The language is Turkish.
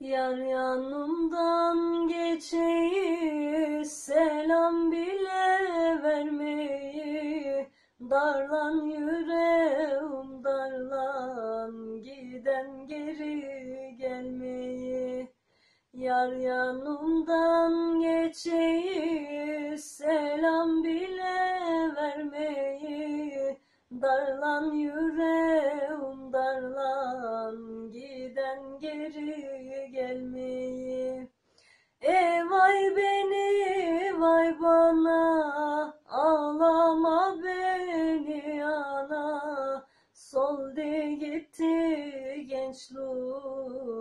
Yar yanımdan geçeyi selam bile vermeyi. Darlan yüreğim darlan giden geri gelmeyi. Yar yanımdan geçeyi selam bile vermeyi. Darlan yüreğim darlan giden geri vay bana ağlama beni ana Soldu gitti gençliğim